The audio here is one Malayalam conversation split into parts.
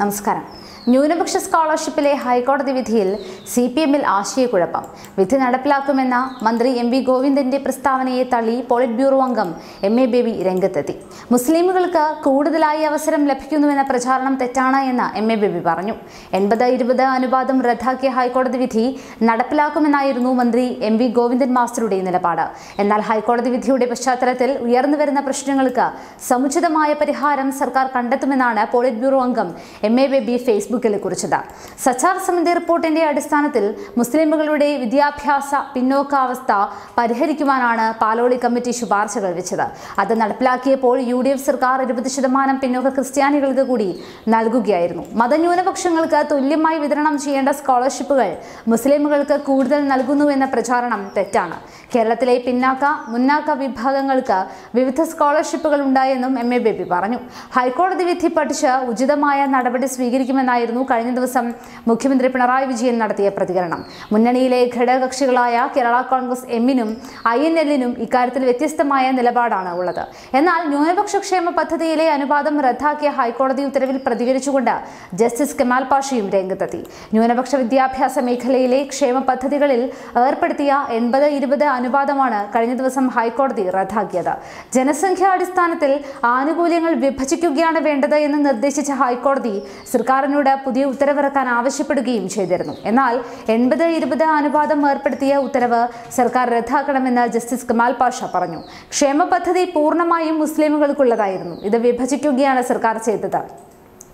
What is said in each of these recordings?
നമസ്കാരം. ന്യൂനപക്ഷ സ്കോളർഷിപ്പിലെ ഹൈക്കോടതി വിധിയിൽ സി പി എമ്മിൽ ആശയക്കുഴപ്പം. വിധി നടപ്പിലാക്കുമെന്ന മന്ത്രി എം വി ഗോവിന്ദന്റെ പ്രസ്താവനയെ തള്ളി പോളിറ്റ് ബ്യൂറോ അംഗം എം എ ബേബി രംഗത്തെത്തി. മുസ്ലിമുകൾക്ക് കൂടുതലായി അവസരം ലഭിക്കുന്നുവെന്ന പ്രചാരണം തെറ്റാണ് എന്ന് എം എ ബേബി പറഞ്ഞു. എൺപത് ഇരുപത് അനുപാതം റദ്ദാക്കിയ ഹൈക്കോടതി വിധി നടപ്പിലാക്കുമെന്നായിരുന്നു മന്ത്രി എം വി ഗോവിന്ദൻ മാസ്റ്ററുടെ നിലപാട്. എന്നാൽ ഹൈക്കോടതി വിധിയുടെ പശ്ചാത്തലത്തിൽ ഉയർന്നുവരുന്ന പ്രശ്നങ്ങൾക്ക് സമുചിതമായ പരിഹാരം സർക്കാർ കണ്ടെത്തുമെന്നാണ് പോളിറ്റ് ബ്യൂറോ അംഗം എം എ ബേബി ഫേസ്ബുക്കിൽ കുറിച്ചത്. സച്ചാർ സമിതി റിപ്പോർട്ടിന്റെ അടിസ്ഥാനത്തിൽ മുസ്ലിമുകളുടെ വിദ്യാഭ്യാസ പിന്നോക്കാവസ്ഥ പരിഹരിക്കുവാനാണ് പാലോളി കമ്മിറ്റി ശുപാർശകൾ വെച്ചത്. അത് നടപ്പിലാക്കിയപ്പോൾ യു ഡി എഫ് സർക്കാർ ഇരുപത് ശതമാനം പിന്നോക്ക ക്രിസ്ത്യാനികൾക്ക് കൂടി നൽകുകയായിരുന്നു. മതന്യൂനപക്ഷങ്ങൾക്ക് തുല്യമായി വിതരണം ചെയ്യേണ്ട സ്കോളർഷിപ്പുകൾ മുസ്ലിമുകൾക്ക് കൂടുതൽ നൽകുന്നു എന്ന പ്രചാരണം തെറ്റാണ്. കേരളത്തിലെ പിന്നാക്ക മുന്നാക്ക വിഭാഗങ്ങൾക്ക് വിവിധ സ്കോളർഷിപ്പുകൾ ഉണ്ടായെന്നും എം എ ബേബി പറഞ്ഞു. ഹൈക്കോടതി വിധി പഠിച്ച് ഉചിതമായ നടപടി സ്വീകരിക്കുമെന്നായിരുന്നു കഴിഞ്ഞ ദിവസം മുഖ്യമന്ത്രി പിണറായി വിജയൻ നടത്തിയ പ്രതികരണം. മുന്നണിയിലെ ഘടകകക്ഷികളായ കേരള കോൺഗ്രസ് എമ്മിനും ഐ എൻ എല്ലിനും ഇക്കാര്യത്തിൽ വ്യത്യസ്തമായ നിലപാടാണ് ഉള്ളത്. എന്നാൽ ന്യൂനപക്ഷ ക്ഷേമ പദ്ധതിയിലെ അനുപാതം റദ്ദാക്കിയ ഹൈക്കോടതി ഉത്തരവിൽ പ്രതികരിച്ചുകൊണ്ട് ജസ്റ്റിസ് കെമാൽ പാഷയും രംഗത്തെത്തി. ന്യൂനപക്ഷ വിദ്യാഭ്യാസ മേഖലയിലെ ക്ഷേമ പദ്ധതികളിൽ ഏർപ്പെടുത്തിയ എൺപത് ഇരുപത് അനുപാതമാണ് കഴിഞ്ഞ ദിവസം ഹൈക്കോടതി റദ്ദാക്കിയത്. ജനസംഖ്യാടിസ്ഥാനത്തിൽ ആനുകൂല്യങ്ങൾ വിഭജിക്കുകയാണ് വേണ്ടത് എന്ന് നിർദ്ദേശിച്ച ഹൈക്കോടതി സർക്കാരിനോട് പുതിയ ഉത്തരവിറക്കാൻ ആവശ്യപ്പെടുകയും ചെയ്തിരുന്നു. എന്നാൽ എൺപത് ഇരുപത് അനുപാതം ഏർപ്പെടുത്തിയ ഉത്തരവ് സർക്കാർ റദ്ദാക്കണമെന്ന് ജസ്റ്റിസ് കമാൽ പാഷ പറഞ്ഞു. ക്ഷേമ പദ്ധതി പൂർണമായും മുസ്ലിമുകൾക്കുള്ളതായിരുന്നു. ഇത് വിഭജിക്കുകയാണ് സർക്കാർ ചെയ്തത്.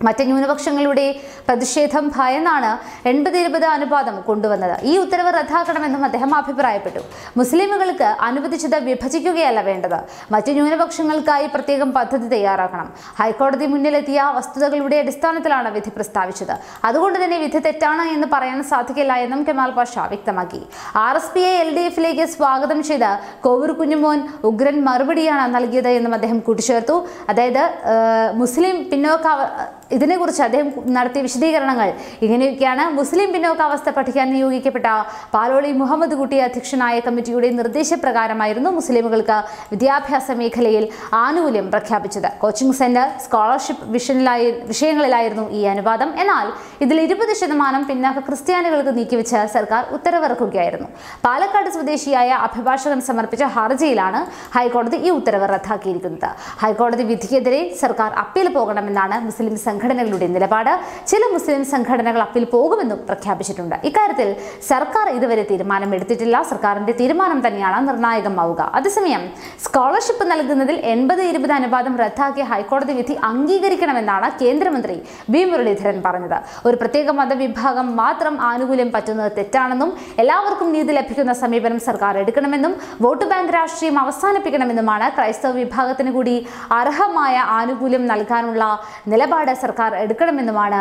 മറ്റ് ന്യൂനപക്ഷങ്ങളുടെ പ്രതിഷേധം ഭയന്നാണ് എൺപത് ഇരുപത് അനുപാതം കൊണ്ടുവന്നത്. ഈ ഉത്തരവ് റദ്ദാക്കണമെന്നും അദ്ദേഹം അഭിപ്രായപ്പെട്ടു. മുസ്ലിമുകൾക്ക് അനുവദിച്ചത് വിഭജിക്കുകയല്ല വേണ്ടത്. മറ്റ് ന്യൂനപക്ഷങ്ങൾക്കായി പ്രത്യേകം പദ്ധതി തയ്യാറാക്കണം. ഹൈക്കോടതി മുന്നിലെത്തിയ വസ്തുതകളുടെ അടിസ്ഥാനത്തിലാണ് വിധി പ്രസ്താവിച്ചത്. അതുകൊണ്ട് തന്നെ വിധി തെറ്റാണ് എന്ന് പറയാൻ സാധിക്കില്ല എന്നും കെമാൽ പാഷ വ്യക്തമാക്കി. ആർ എസ് പിയെ എൽ ഡി എഫിലേക്ക് സ്വാഗതം ചെയ്ത് കോവൂർ കുഞ്ഞുമോൻ ഉഗ്രൻ മറുപടിയാണ് നൽകിയത് എന്നും അദ്ദേഹം കൂട്ടിച്ചേർത്തു. അതായത് മുസ്ലിം പിന്നോക്ക ഇതിനെക്കുറിച്ച് അദ്ദേഹം നടത്തിയ വിശദീകരണങ്ങൾ. ഇങ്ങനെയൊക്കെയാണ് മുസ്ലിം പിന്നോക്ക അവസ്ഥ പഠിക്കാൻ നിയോഗിക്കപ്പെട്ട പാലോളി മുഹമ്മദ് കുട്ടി അധ്യക്ഷനായ കമ്മിറ്റിയുടെ നിർദ്ദേശപ്രകാരമായിരുന്നു മുസ്ലിമുകൾക്ക് വിദ്യാഭ്യാസ മേഖലയിൽ ആനുകൂല്യം പ്രഖ്യാപിച്ചത്. കോച്ചിംഗ് സെന്റർ സ്കോളർഷിപ്പ് വിഷനിലായി വിഷയങ്ങളിലായിരുന്നു ഈ അനുവാദം എന്നാൽ ഇതിൽ ഇരുപത് ശതമാനം പിന്നാക്ക ക്രിസ്ത്യാനികൾക്ക് നീക്കിവെച്ച് സർക്കാർ ഉത്തരവിറക്കുകയായിരുന്നു. പാലക്കാട് സ്വദേശിയായ അഭിഭാഷകൻ സമർപ്പിച്ച ഹർജിയിലാണ് ഹൈക്കോടതി ഈ ഉത്തരവ് റദ്ദാക്കിയിരിക്കുന്നത്. ഹൈക്കോടതി വിധിക്കെതിരെ സർക്കാർ അപ്പീൽ പോകണമെന്നാണ് മുസ്ലിം സംഘടനകളുടെ നിലപാട് ചില മുസ്ലിം സംഘടനകൾ അപ്പിൽ പോകുമെന്നും പ്രഖ്യാപിച്ചിട്ടുണ്ട്. ഇക്കാര്യത്തിൽ സർക്കാർ ഇതുവരെ തീരുമാനമെടുത്തിട്ടില്ല. സർക്കാരിന്റെ തീരുമാനം തന്നെയാണ് നിർണായകമാവുക. അതേസമയം സ്കോളർഷിപ്പ് നൽകുന്നതിൽ എൺപത് ഇരുപത് അനുപാതം റദ്ദാക്കിയ ഹൈക്കോടതി വിധി അംഗീകരിക്കണമെന്നാണ് കേന്ദ്രമന്ത്രി വി മുരളീധരൻ പറഞ്ഞത്. ഒരു പ്രത്യേക മതവിഭാഗം മാത്രം ആനുകൂല്യം പറ്റുന്നത് തെറ്റാണെന്നും എല്ലാവർക്കും നീതി ലഭിക്കുന്ന സമീപനം സർക്കാർ എടുക്കണമെന്നും വോട്ട് ബാങ്ക് രാഷ്ട്രീയം അവസാനിപ്പിക്കണമെന്നുമാണ് ക്രൈസ്തവ വിഭാഗത്തിന് കൂടി അർഹമായ ആനുകൂല്യം നൽകാനുള്ള നിലപാട് സർക്കാർ എടുക്കണമെന്നുമാണ്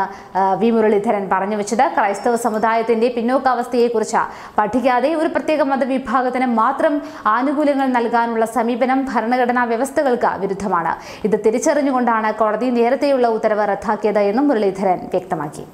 വി. മുരളീധരൻ പറഞ്ഞു വെച്ചത്. ക്രൈസ്തവ സമുദായത്തിന്റെ പിന്നോക്കാവസ്ഥയെക്കുറിച്ച് പഠിക്കാതെ ഒരു പ്രത്യേക മതവിഭാഗത്തിന് മാത്രം ആനുകൂല്യങ്ങൾ നൽകാനുള്ള സമീപനം ഭരണഘടനാ വ്യവസ്ഥകൾക്ക് വിരുദ്ധമാണ്. ഇത് തിരിച്ചറിഞ്ഞുകൊണ്ടാണ് കോടതി നേരത്തെയുള്ള ഉത്തരവ് റദ്ദാക്കിയത് എന്നും മുരളീധരൻ വ്യക്തമാക്കി.